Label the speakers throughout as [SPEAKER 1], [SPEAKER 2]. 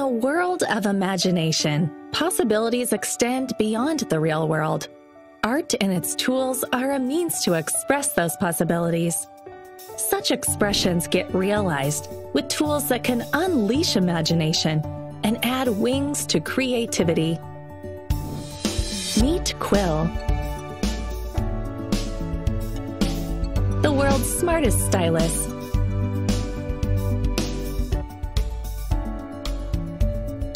[SPEAKER 1] the world of imagination, possibilities extend beyond the real world. Art and its tools are a means to express those possibilities. Such expressions get realized with tools that can unleash imagination and add wings to creativity. Meet Quill, the world's smartest stylus.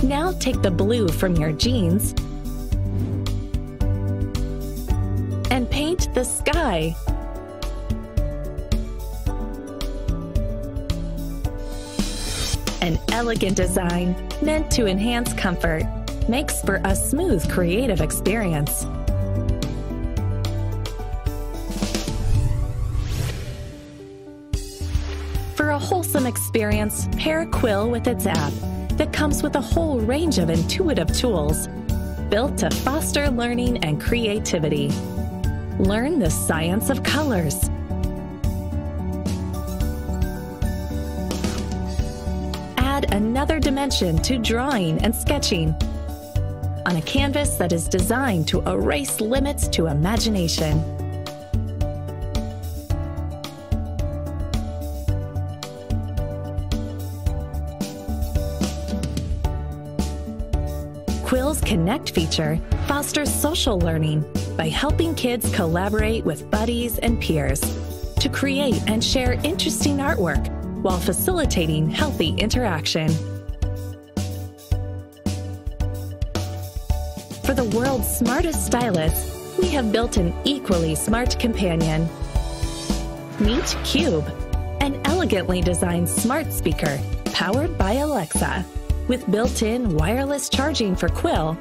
[SPEAKER 1] Now take the blue from your jeans and paint the sky. An elegant design meant to enhance comfort makes for a smooth creative experience. For a wholesome experience, pair Quill with its app that comes with a whole range of intuitive tools built to foster learning and creativity. Learn the science of colors. Add another dimension to drawing and sketching on a canvas that is designed to erase limits to imagination. Quill's Connect feature fosters social learning by helping kids collaborate with buddies and peers to create and share interesting artwork while facilitating healthy interaction. For the world's smartest stylus, we have built an equally smart companion. Meet Cube, an elegantly designed smart speaker powered by Alexa. With built-in wireless charging for Quill,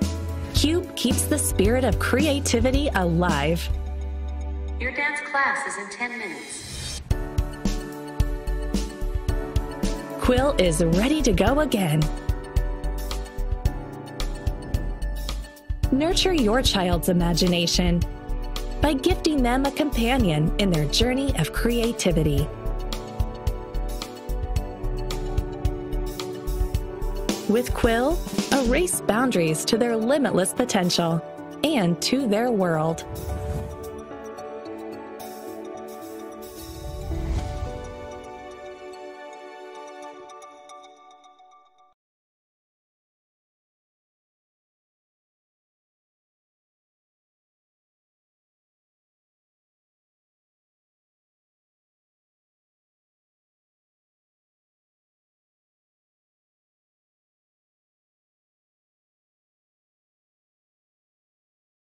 [SPEAKER 1] Cube keeps the spirit of creativity alive.
[SPEAKER 2] Your dance class is in 10 minutes.
[SPEAKER 1] Quill is ready to go again. Nurture your child's imagination by gifting them a companion in their journey of creativity. With Quill, erase boundaries to their limitless potential and to their world.